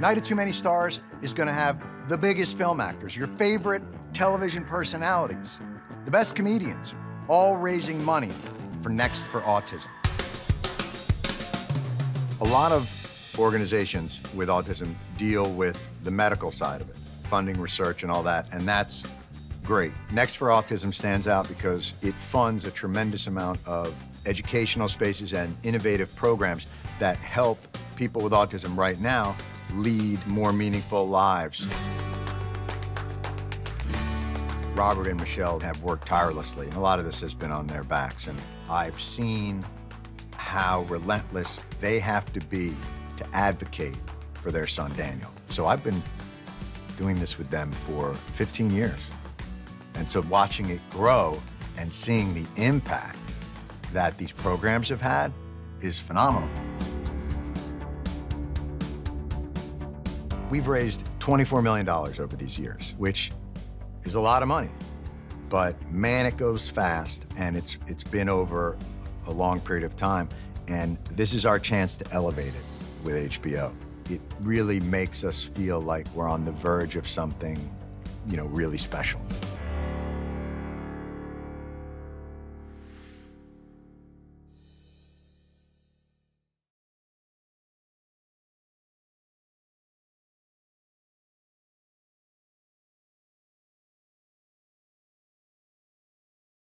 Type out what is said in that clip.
Night of Too Many Stars is going to have the biggest film actors, your favorite television personalities, the best comedians, all raising money for Next for Autism. A lot of organizations with autism deal with the medical side of it, funding research and all that, and that's great. Next for Autism stands out because it funds a tremendous amount of educational spaces and innovative programs that help people with autism right now lead more meaningful lives. Robert and Michelle have worked tirelessly, and a lot of this has been on their backs. And I've seen how relentless they have to be to advocate for their son, Daniel. So I've been doing this with them for 15 years. And so watching it grow and seeing the impact that these programs have had is phenomenal. We've raised $24 million over these years, which is a lot of money. But man, it goes fast, and it's, it's been over a long period of time. And this is our chance to elevate it with HBO. It really makes us feel like we're on the verge of something, you know, really special.